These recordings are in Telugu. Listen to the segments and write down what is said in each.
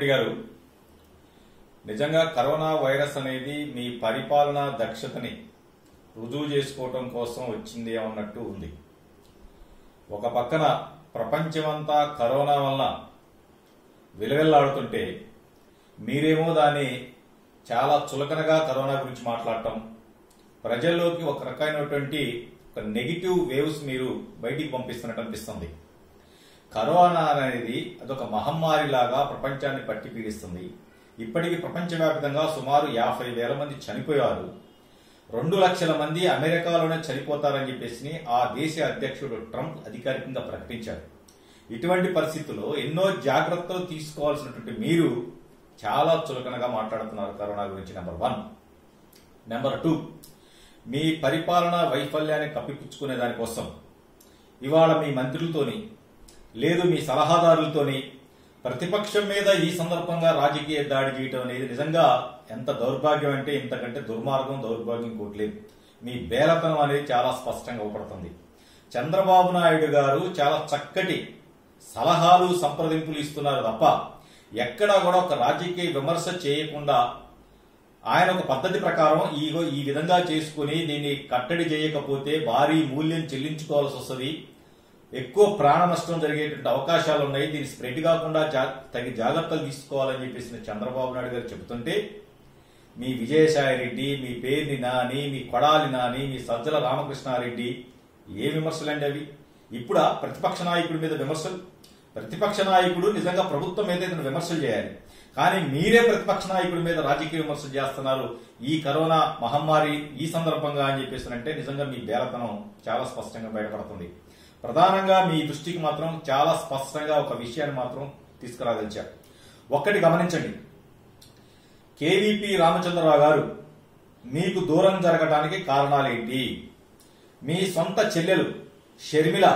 రెడ్డి గారు నిజంగా కరోనా వైరస్ అనేది మీ పరిపాలనా దక్షతని రుజువు చేసుకోవటం కోసం వచ్చింది అన్నట్టు ఉంది. ఒక పక్కన ప్రపంచమంతా కరోనా వలన విలవెల్లాడుతుంటే మీరేమో దాన్ని చాలా చులకనగా కరోనా గురించి మాట్లాడటం ప్రజల్లోకి ఒక రకమైనటువంటి ఒక నెగిటివ్ వేవ్స్ మీరు బయటికి పంపిస్తున్నట్టు అనిపిస్తుంది. కరోనా అనేది అదొక మహమ్మారి లాగా ప్రపంచాన్ని పట్టి పీడిస్తుంది. ఇప్పటికి ప్రపంచవ్యాప్తంగా సుమారు యాభై వేల మంది చనిపోయారు. రెండు లక్షల మంది అమెరికాలోనే చనిపోతారని చెప్పేసి ఆ దేశ అధ్యక్షుడు ట్రంప్ అధికారికంగా ప్రకటించారు. ఇటువంటి పరిస్థితుల్లో ఎన్నో జాగ్రత్తలు తీసుకోవాల్సినటువంటి మీరు చాలా చులకనగా మాట్లాడుతున్నారు కరోనా గురించి నెంబర్ వన్. నెంబర్ టూ మీ పరిపాలన వైఫల్యాన్ని కప్పిపుచ్చుకునే దానికోసం ఇవాళ మీ మంత్రులతోని లేదు మీ సలహాదారులతోని ప్రతిపక్షం మీద ఈ సందర్భంగా రాజకీయ దాడి చేయటం అనేది నిజంగా ఎంత దౌర్భాగ్యం అంటే ఇంతకంటే దుర్మార్గం దౌర్భాగ్యం కోట్లేదు మీ బేలతనం అనేది చాలా స్పష్టంగా అవపడుతుంది చంద్రబాబు నాయుడు గారు చాలా చక్కటి సలహాలు సంప్రదింపులు ఇస్తున్నారు తప్ప ఎక్కడా కూడా ఒక రాజకీయ విమర్శ చేయకుండా ఆయన ఒక పద్ధతి ప్రకారం ఈగో ఈ విధంగా చేసుకుని దీన్ని కట్టడి చేయకపోతే భారీ మూల్యం చెల్లించుకోవాల్సి వస్తుంది. ఎక్కువ ప్రాణ నష్టం జరిగేటువంటి అవకాశాలు ఉన్నాయి. దీన్ని స్ప్రెడ్ కాకుండా తగిన జాగ్రత్తలు తీసుకోవాలని చెప్పేసి చంద్రబాబు నాయుడు గారు చెబుతుంటే మీ విజయసాయి రెడ్డి మీ పేర్ని నాని మీ కొడాలి నాని మీ సజ్జల రామకృష్ణారెడ్డి ఏ విమర్శలండి అవి? ఇప్పుడా ప్రతిపక్ష నాయకుడి మీద విమర్శలు? ప్రతిపక్ష నాయకుడు నిజంగా ప్రభుత్వం మీద ఇతను విమర్శలు చేయాలి. కానీ మీరే ప్రతిపక్ష నాయకుడి మీద రాజకీయ విమర్శలు చేస్తున్నారు. ఈ కరోనా మహమ్మారి ఈ సందర్భంగా అని చెప్పేసి అంటే నిజంగా మీ బేలతనం చాలా స్పష్టంగా బయటపడుతుంది. ప్రధానంగా మీ దృష్టికి మాత్రం చాలా స్పష్టంగా ఒక విషయాన్ని మాత్రం తీసుకురాదలిచారు ఒక్కటి గమనించండి. కేవీపీ రామచంద్రరావు గారు మీకు దూరం జరగడానికి కారణాలేంటి? మీ సొంత చెల్లెలు షర్మిల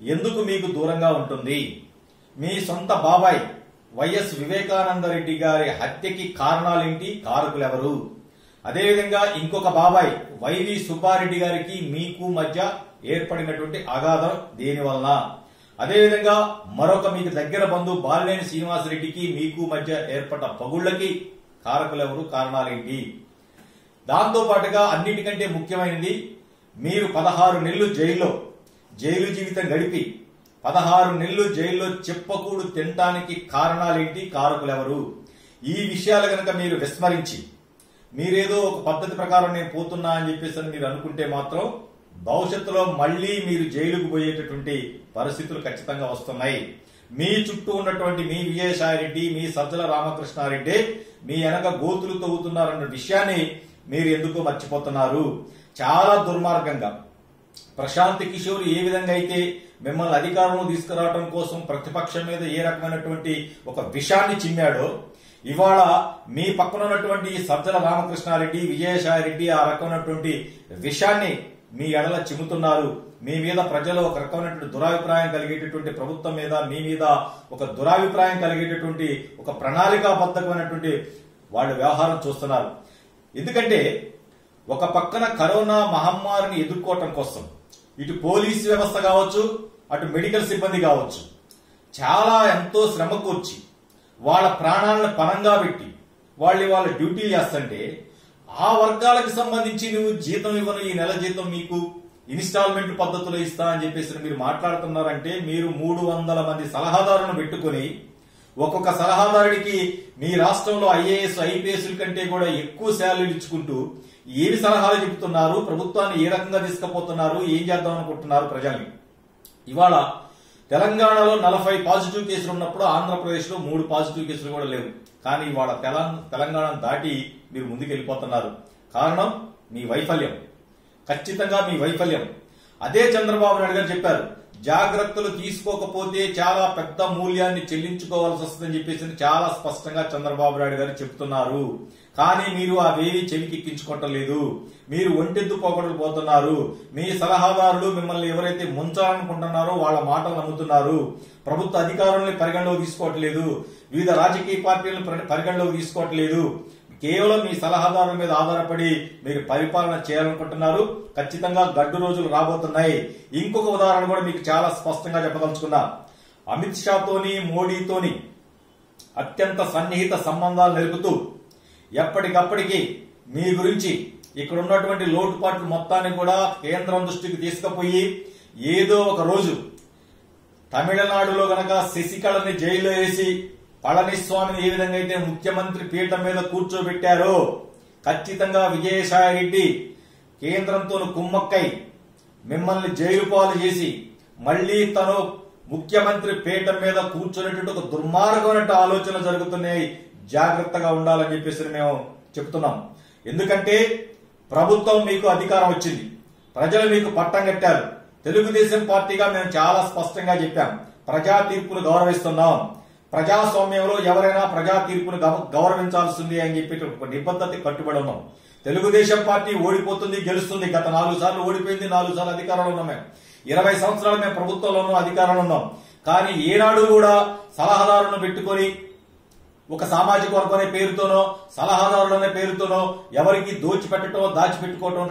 ఎందుకు మీకు దూరంగా ఉంటుంది? మీ సొంత బాబాయ్ వైఎస్ వివేకానంద రెడ్డి గారి హత్యకి కారణాలేంటి? కారకులెవరు? అదేవిధంగా ఇంకొక బాబాయ్ వైవి సుబ్బారెడ్డి గారికి మీకు మధ్య ఏర్పడినటువంటి అగాధం దేని వలన? అదేవిధంగా మరొక మీకు దగ్గర బంధు బాలినేని శ్రీనివాసరెడ్డికి మీకు మధ్య ఏర్పడ్డ పగుళ్ళకి కారకులెవరు కారణాలేంటి? దాంతో పాటుగా అన్నిటికంటే ముఖ్యమైనది మీరు పదహారు నెలలు జైల్లో జైలు జీవితం గడిపి పదహారు నెలలు జైల్లో చెప్పకూడు తినటానికి కారణాలేంటి? కారకులెవరు? ఈ విషయాలు గనక మీరు విస్మరించి మీరేదో ఒక పద్ధతి ప్రకారం నేను పోతున్నా అని చెప్పేసి మీరు అనుకుంటే మాత్రం భవిష్యత్తులో మళ్ళీ మీరు జైలుకు పోయేటటువంటి పరిస్థితులు ఖచ్చితంగా వస్తున్నాయి. మీ చుట్టూ ఉన్నటువంటి మీ విజయసాయిరెడ్డి మీ సజ్జల రామకృష్ణారెడ్డి మీ వెనక గోతులు తవ్వుతున్నారన్న విషయాన్ని మీరు ఎందుకు మర్చిపోతున్నారు? చాలా దుర్మార్గంగా. ప్రశాంత్ కిషోర్ ఏ విధంగా అయితే మిమ్మల్ని అధికారంలో తీసుకురావడం కోసం ప్రతిపక్షం మీద ఏ రకమైనటువంటి ఒక విషాన్ని చిమ్మాడో ఇవాళ మీ పక్కన ఉన్నటువంటి సజ్జల రామకృష్ణారెడ్డి విజయసాయిరెడ్డి ఆ రకమైనటువంటి విషాన్ని మీ ఎడల చిముతున్నారు మీ మీద ప్రజలు ఒక రకమైనటువంటి దురాభిప్రాయం కలిగేటటువంటి ప్రభుత్వం మీద మీ మీద ఒక దురాభిప్రాయం కలిగేటటువంటి ఒక ప్రణాళికాబద్ధమైనటువంటి వాళ్ళు వ్యవహారం చూస్తున్నారు. ఎందుకంటే ఒక పక్కన కరోనా మహమ్మారిని ఎదుర్కోవటం కోసం ఇటు పోలీస్ వ్యవస్థ కావచ్చు అటు మెడికల్ సిబ్బంది కావచ్చు చాలా ఎంతో శ్రమ కూర్చి వాళ్ళ ప్రాణాలను పరంగా పెట్టి వాళ్ళు వాళ్ళ డ్యూటీలు చేస్తుంటే ఆ వర్గాలకు సంబంధించి నువ్వు జీతం ఇవ్వను ఈ నెల జీతం మీకు ఇన్స్టాల్మెంట్ పద్ధతిలో ఇస్తా అని చెప్పేసి మీరు మాట్లాడుతున్నారంటే మీరు మూడు వందల మంది సలహాదారులను పెట్టుకొని ఒక్కొక్క సలహాదారుడికి మీ రాష్ట్రంలో ఐఏఎస్ ఐపీఎస్ కంటే కూడా ఎక్కువ శాలరీలు ఇచ్చుకుంటూ ఏమి సలహాలు చెబుతున్నారు ప్రభుత్వాన్ని ఏ రకంగా తీసుకుపోతున్నారు ఏం చేద్దాం అనుకుంటున్నారు ప్రజల్ని? ఇవాళ తెలంగాణలో నలభై పాజిటివ్ కేసులు ఉన్నప్పుడు ఆంధ్రప్రదేశ్లో మూడు పాజిటివ్ కేసులు కూడా లేవు. కానీ ఇవాళ తెలంగాణ దాటి మీరు ముందుకెళ్ళిపోతున్నారు. కారణం మీ వైఫల్యం. ఖచ్చితంగా మీ వైఫల్యం. అదే చంద్రబాబు నాయుడు గారు చెప్పారు జాగ్రత్తలు తీసుకోకపోతే చాలా పెద్ద మూల్యాన్ని చెల్లించుకోవాల్సి వస్తుందని చెప్పేసి చాలా స్పష్టంగా చంద్రబాబు నాయుడు గారు చెప్తున్నారు. కానీ మీరు అవేవి చెవికెక్కించుకోవటం లేదు. మీరు ఒంటెద్దు పోకడలు పోతున్నారు మీ సలహాదారులు మిమ్మల్ని ఎవరైతే ముంచాలనుకుంటున్నారో వాళ్ళ మాటలు నమ్ముతున్నారు. ప్రభుత్వ అధికారుల్ని పరిగణలోకి తీసుకోవట్లేదు. వివిధ రాజకీయ పార్టీలను పరిగణలోకి తీసుకోవట్లేదు. కేవలం మీ సలహాదారుల మీద ఆధారపడి మీరు పరిపాలన చేయాలనుకుంటున్నారు. ఖచ్చితంగా గడ్డు రోజులు రాబోతున్నాయి. ఇంకొక ఉదాహరణ కూడా మీకు చాలా స్పష్టంగా చెప్పదలుచుకున్నా. అమిత్ షాతోని మోడీతోని అత్యంత సన్నిహిత సంబంధాలు నెలుపుతూ ఎప్పటికప్పటికి మీ గురించి ఇక్కడ ఉన్నటువంటి లోటుపాట్లు మొత్తాన్ని కూడా కేంద్రం దృష్టికి తీసుకుపోయి ఏదో ఒక రోజు తమిళనాడులో గనక శశికళని జైల్లో వేసి పళనిస్వామిని ఏ విధంగా అయితే ముఖ్యమంత్రి పీఠం మీద కూర్చోబెట్టారో ఖచ్చితంగా విజయసాయి రెడ్డి కేంద్రంతో కుమ్మక్కై మిమ్మల్ని జైలు పాలు చేసి మళ్ళీ తను ముఖ్యమంత్రి పీఠం మీద కూర్చునేటువంటి ఒక దుర్మార్గమైన ఆలోచన జరుగుతున్నాయి. జాగ్రత్తగా ఉండాలని చెప్పేసి మేము చెప్తున్నాం. ఎందుకంటే ప్రభుత్వం మీకు అధికారం వచ్చింది. ప్రజలు మీకు పట్టం కట్టారు. తెలుగుదేశం పార్టీగా మేము చాలా స్పష్టంగా చెప్పాం. ప్రజా తీర్పును గౌరవిస్తున్నాం. ప్రజాస్వామ్యంలో ఎవరైనా ప్రజా తీర్పును గవ- గౌరవించాల్సింది అని చెప్పి నిబద్ధత కట్టుబడి ఉన్నాం. తెలుగుదేశం పార్టీ ఓడిపోతుంది గెలుస్తుంది. గత నాలుగు సార్లు ఓడిపోయింది నాలుగు సార్లు అధికారంలో ఉన్నాం మేము. ఇరవై సంవత్సరాలు మేము ప్రభుత్వంలో ఉన్నాం అధికారంలో ఉన్నాం. కానీ ఏనాడు కూడా సలహాదారులను పెట్టుకొని ఒక సామాజిక వర్గం అనే పేరుతోనో సలహాదారులు అనే పేరుతోనో ఎవరికి దోచిపెట్టడం దాచిపెట్టుకోవటం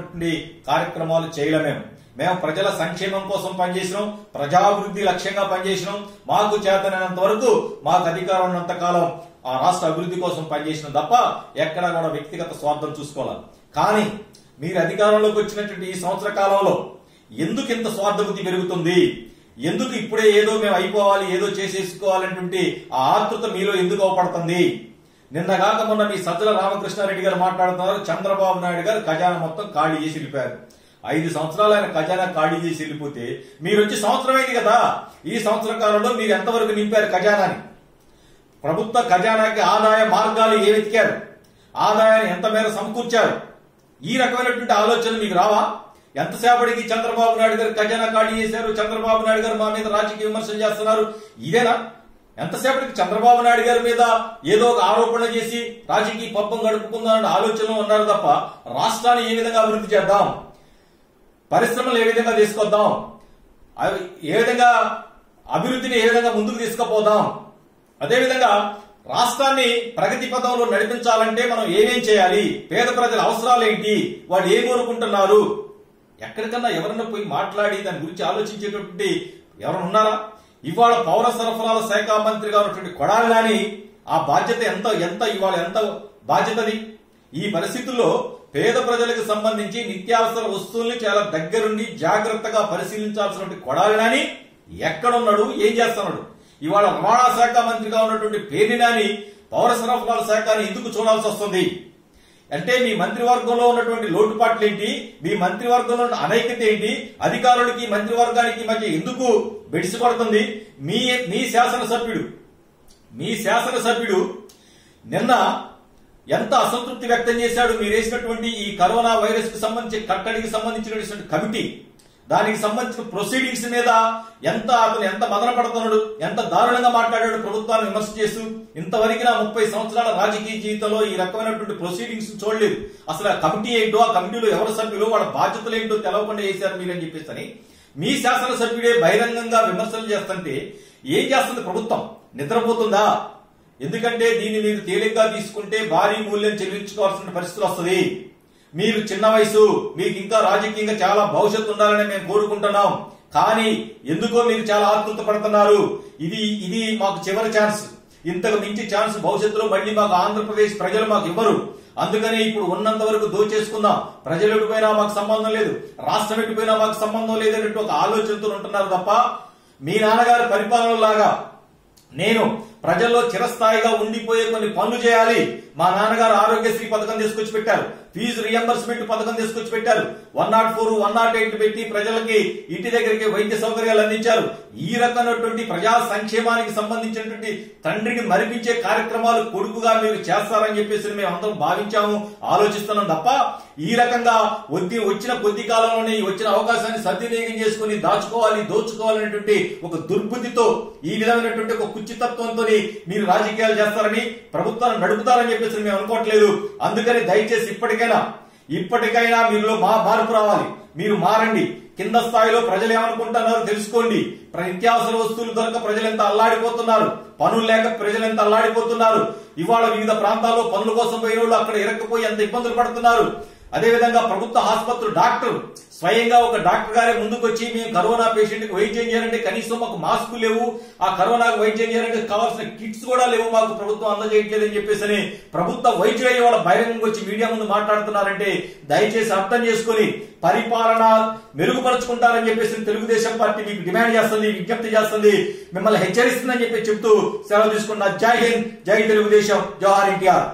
కార్యక్రమాలు చేయలేం మేము. మేము ప్రజల సంక్షేమం కోసం పనిచేసినాం ప్రజాభివృద్ధి లక్ష్యంగా పనిచేసినాం. మాకు చేతనైనంత వరకు మాకు అధికారం ఉన్నంత కాలం ఆ రాష్ట్ర అభివృద్ధి కోసం పనిచేసినాం తప్ప ఎక్కడ కూడా వ్యక్తిగత స్వార్థం చూసుకోవాలి. కానీ మీరు అధికారంలోకి వచ్చినటువంటి ఈ సంవత్సర కాలంలో ఎందుకు ఇంత స్వార్థ బుద్ధి పెరుగుతుంది? ఎందుకు ఇప్పుడే ఏదో మేము అయిపోవాలి ఏదో చేసేసుకోవాలనేటువంటి ఆ ఆతృత మీలో ఎందుకు అవపడుతుంది? నిన్నగాక మొన్న మీ సజ్జల రామకృష్ణారెడ్డి గారు మాట్లాడుతున్నారు. చంద్రబాబు నాయుడు గారు ఖజానా మొత్తం ఖాళీ చేసి వెళ్ళిపోయారు. ఐదు సంవత్సరాలు ఆయన ఖజానా ఖాళీ చేసి వెళ్ళిపోతే మీరు వచ్చి సంవత్సరం అయింది కదా. ఈ సంవత్సర కాలంలో మీరు ఎంతవరకు నింపారు ఖజానాని? ప్రభుత్వ ఖజానాకి ఆదాయ మార్గాలు ఏ వెతికారు? ఆదాయాన్ని ఎంత మేర సమకూర్చారు? ఈ రకమైనటువంటి ఆలోచన మీకు రావా? ఎంతసేపటికి చంద్రబాబు నాయుడు గారు ఖజానా ఖాళీ చేశారు? చంద్రబాబు నాయుడు గారు మా మీద రాజకీయ విమర్శలు చేస్తున్నారు. ఇదేనా? ఎంతసేపటికి చంద్రబాబు నాయుడు గారి మీద ఏదో ఒక ఆరోపణ చేసి రాజకీయ పబ్బం గడుపుకుందామన్న ఆలోచనలో ఉన్నారు తప్ప రాష్ట్రాన్ని ఏ విధంగా అభివృద్ధి చేద్దాం? పరిశ్రమలు ఏ విధంగా తీసుకొద్దాం? అవి ఏ విధంగా అభివృద్ధిని ఏ విధంగా ముందుకు తీసుకుపోదాం? అదేవిధంగా రాష్ట్రాన్ని ప్రగతి పథంలో నడిపించాలంటే మనం ఏమేం చేయాలి? పేద ప్రజల అవసరాలు ఏంటి? వాళ్ళు ఏం కోరుకుంటున్నారు? ఎక్కడికన్నా ఎవరన్నా పోయి మాట్లాడి దాని గురించి ఆలోచించేటటువంటి ఎవరైనా ఉన్నారా? ఇవాళ పౌర సరఫరాల శాఖ మంత్రిగా ఉన్నటువంటి కొడాలి నాని ఆ బాధ్యత ఎంత ఎంత ఇవాళ ఎంత బాధ్యతది? ఈ పరిస్థితుల్లో పేద ప్రజలకు సంబంధించి నిత్యావసర వస్తువుల్ని చాలా దగ్గరుండి జాగ్రత్తగా పరిశీలించాల్సినటువంటి కొడాలి నాని ఎక్కడున్నాడు ఏం చేస్తున్నాడు? ఇవాళ రవాణా శాఖ మంత్రిగా ఉన్నటువంటి పేరు నాని పౌర సరఫరాల శాఖని ఎందుకు చూడాల్సి వస్తుంది? అంటే మీ మంత్రివర్గంలో ఉన్నటువంటి లోటుపాట్లు ఏంటి మీ మంత్రివర్గంలో ఉన్న అనైక్యత ఏంటి అధికారులకి మంత్రివర్గానికి మధ్య ఎందుకు బెడిసిపడుతుంది? మీ మీ శాసనసభ్యుడు మీ శాసనసభ్యుడు నిన్న ఎంత అసంతృప్తి వ్యక్తం చేశాడు? మీరు వేసినటువంటి ఈ కరోనా వైరస్కు సంబంధించి కట్టడికి సంబంధించినటువంటి కమిటీ దానికి సంబంధించిన ప్రొసీడింగ్స్ మీద ఎంత అతను ఎంత మదన పడుతున్నాడు ఎంత దారుణంగా మాట్లాడాడు ప్రభుత్వాన్ని విమర్శ చేస్తూ ఇంతవరకు నా ముప్పై సంవత్సరాల రాజకీయ జీవితంలో ఈ రకమైనటువంటి ప్రొసీడింగ్స్ చూడలేదు. అసలు ఆ కమిటీ ఏంటో ఆ కమిటీలో ఎవరు సభ్యులు వాళ్ళ బాధ్యతలు ఏంటో తెలవకుండా చేశారు మీరని చెప్పేసి మీ శాసనసభ్యుడే బహిరంగంగా విమర్శలు చేస్తుంటే ఏం చేస్తుంది ప్రభుత్వం? నిద్రపోతుందా? ఎందుకంటే దీన్ని మీరు తేలిగ్గా తీసుకుంటే భారీ మూల్యం చెల్లించుకోవాల్సిన పరిస్థితి వస్తుంది. మీరు చిన్న వయసు మీకు ఇంకా రాజకీయంగా చాలా భవిష్యత్తు ఉండాలని మేము కోరుకుంటున్నాం. కానీ ఎందుకో మీరు చాలా ఆతృత పడుతున్నారు. ఇది ఇది మాకు చివరి ఛాన్స్. ఇంతకు మించి ఛాన్స్ భవిష్యత్తులో మళ్ళీ మాకు ఆంధ్రప్రదేశ్ ప్రజలు మాకు ఇవ్వరు. అందుకని ఇప్పుడు ఉన్నంత వరకు దోచేసుకుందాం. ప్రజలు ఎటుపోయినా మాకు సంబంధం లేదు. రాష్ట్రం ఎటుపోయినా మాకు సంబంధం లేదన్నట్టు ఒక ఆలోచనతో ఉంటున్నారు తప్ప మీ నాన్నగారి పరిపాలన లాగా నేను ప్రజల్లో చిరస్థాయిగా ఉండిపోయే కొన్ని పనులు చేయాలి. మా నాన్నగారు ఆరోగ్యశ్రీ పథకం తీసుకొచ్చి పెట్టారు. ఫీజు రియంబర్స్మెంట్ పథకం తీసుకొచ్చి పెట్టారు. One not four one not eight పెట్టి ప్రజలకి ఇంటి దగ్గరికి వైద్య సౌకర్యాలు అందించారు. ఈ రకమైనటువంటి ప్రజా సంక్షేమానికి సంబంధించినటువంటి తండ్రిని మరిపించే కార్యక్రమాలు కొడుకుగా మీరు చేస్తారని చెప్పేసి మేము అందరం భావించాము ఆలోచిస్తున్నాం తప్ప ఈ రకంగా వద్ది వచ్చిన కొద్ది కాలంలోనే వచ్చిన అవకాశాన్ని సద్వినియోగం చేసుకుని దాచుకోవాలి దోచుకోవాలనేటువంటి ఒక దుర్బుద్ధితో ఈ విధమైనటువంటి ఒక కుచ్చితత్వంతో మీరు రాజకీయాలు చేస్తారని ప్రభుత్వాన్ని నడుపుతారని చెప్పేసి మేము అనుకోవట్లేదు. అందుకని దయచేసి ఇప్పటికైనా ఇప్పటికైనా మీలో మా మార్పు రావాలి. మీరు మారండి. కింద స్థాయిలో ప్రజలు ఏమనుకుంటున్నారో తెలుసుకోండి. నిత్యావసర వస్తువులు దొరక ప్రజలు ఎంత అల్లాడిపోతున్నారు. పనులు లేక ప్రజలు ఎంత అల్లాడిపోతున్నారు. ఇవాళ వివిధ ప్రాంతాల్లో పనుల కోసం పోయిన వాళ్ళు అక్కడ ఇరక్కపోయి ఎంత ఇబ్బందులు పడుతున్నారు. అదేవిధంగా ప్రభుత్వ ఆసుపత్రులు డాక్టర్ స్వయంగా ఒక డాక్టర్ గారే ముందుకు వచ్చి మేము కరోనా పేషెంట్కి వైద్యం చేయాలంటే కనీసం మాకు మాస్క్ లేవు ఆ కరోనాకు వైద్యం చేయాలంటే కావాల్సిన కిట్స్ కూడా లేవు మాకు ప్రభుత్వం అందజేయట్లేదని అని చెప్పేసి ప్రభుత్వ వైద్యులు అయ్యే వాళ్ళ బహిరంగంగా వచ్చి మీడియా ముందు మాట్లాడుతున్నారంటే దయచేసి అర్థం చేసుకొని పరిపాలన మెరుగుపరుచుకుంటారని చెప్పేసి తెలుగుదేశం పార్టీ మీకు డిమాండ్ చేస్తుంది విజ్ఞప్తి చేస్తుంది మిమ్మల్ని హెచ్చరిస్తుందని చెప్పి చెప్తూ సెలవు తీసుకున్న జై హింద్ జై తెలుగుదేశం జవహర్ ఎన్టీఆర్